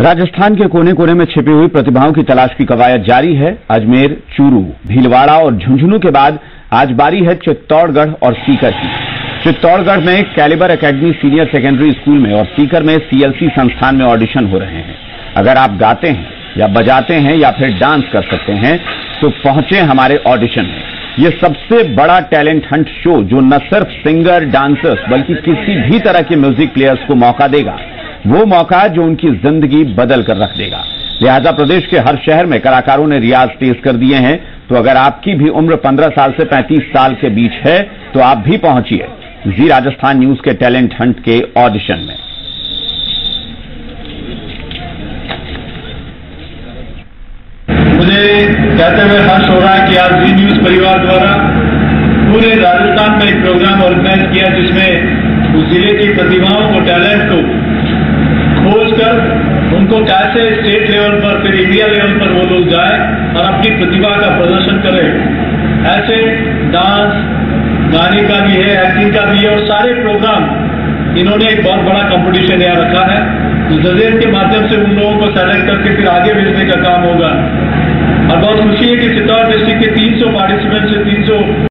राजस्थान के कोने कोने में छिपी हुई प्रतिभाओं की तलाश की कवायद जारी है। अजमेर, चूरू, भीलवाड़ा और झुंझुनू के बाद आज बारी है चित्तौड़गढ़ और सीकर की। चित्तौड़गढ़ में calibre academy senior secondary school में और सीकर में सीएलसी संस्थान में ऑडिशन हो रहे हैं। अगर आप गाते हैं या बजाते हैं या फिर डांस कर सकते हैं तो पहुँचे हमारे ऑडिशन में। ये सबसे बड़ा टैलेंट हंट शो जो न सिर्फ़ सिंगर, डांसर्स, बल्कि किसी भी तरह के म्यूज़िक प्लेयर्स को मौका देगा। वो मौका जो उनकी ज़िंदगी बदल कर रख देगा। लिहाजा प्रदेश के हर शहर में कलाकारों ने रियाज तेज कर दिए हैं। तो अगर आपकी भी उम्र 15 साल से 35 साल के बीच है तो आप भी पहुंचिए जी राजस्थान न्यूज़ के टैलेंट हंट के ऑडिशन में। मुझे कहते हुए हर्ष हो रहा है कि आज जी न्यूज़ परिवार द्वारा पूरे राजस्थान में एक प्रोग्राम ऑर्गेनाइज किया जिसमें उस ज़िले की प्रतिभाओं को टैलेंट को खोजकर उनको कैसे स्टेट लेवल पर, फिर इंडिया लेवल पर वो लोग जाए और अपनी प्रतिभा का प्रदर्शन करें। ऐसे डांस गाने का भी है एक्टिंग का भी है और सारे प्रोग्राम इन्होंने एक बहुत बड़ा कंपटीशन यहाँ रखा है। तो के माध्यम से उन लोगों को सेलेक्ट करके फिर आगे भेजने का काम होगा। और बहुत खुशी है कि चित्तौड़ डिस्ट्रिक्ट